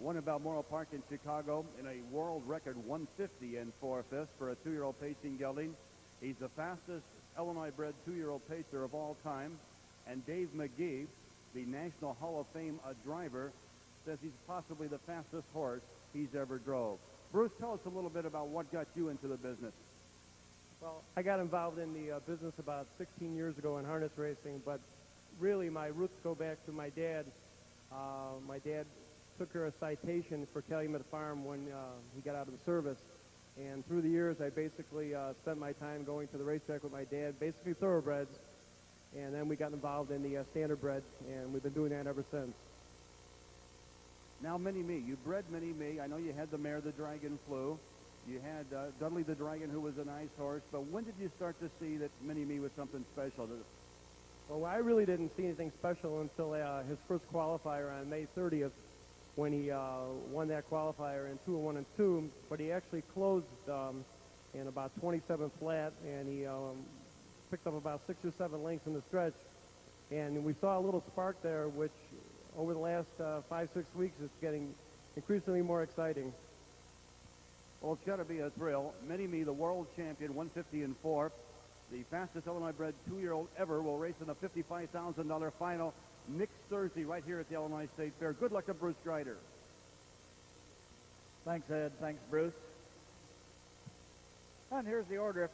Won in Balmoral Park in Chicago in a world record 150 and 4 fifths for a two-year-old pacing gelding. He's the fastest Illinois-bred two-year-old pacer of all time. And Dave Magee, the National Hall of Fame driver, says he's possibly the fastest horse he's ever drove. Bruce, tell us a little bit about what got you into the business. Well, I got involved in the uh, business about 16 years ago in harness racing, but really my roots go back to my dad. Uh, my dad took her a Citation for Calumet Farm when uh, he got out of the service. And through the years, I basically uh, spent my time going to the racetrack with my dad, basically thoroughbreds. And then we got involved in the uh, standardbred, and we've been doing that ever since. Now, Mini Me, you bred Mini Me. I know you had the mare, the Dragon Flew. You had uh, Dudley the Dragon, who was a nice horse. But when did you start to see that Mini Me was something special? Well, I really didn't see anything special until uh, his first qualifier on May 30th when he uh, won that qualifier in 2 and 1 and 2, but he actually closed um, in about 27 flat, and he um, picked up about six or seven lengths in the stretch. And we saw a little spark there, which over the last uh, five, six weeks is getting increasingly more exciting. Well, it's got to be a thrill. Mini Me, the world champion, 150 and 4. The fastest Illinois bred two-year-old ever will race in the $55,000 final next Thursday right here at the Illinois State Fair. Good luck to Bruce Grider. Thanks, Ed. Thanks, Bruce. And here's the order.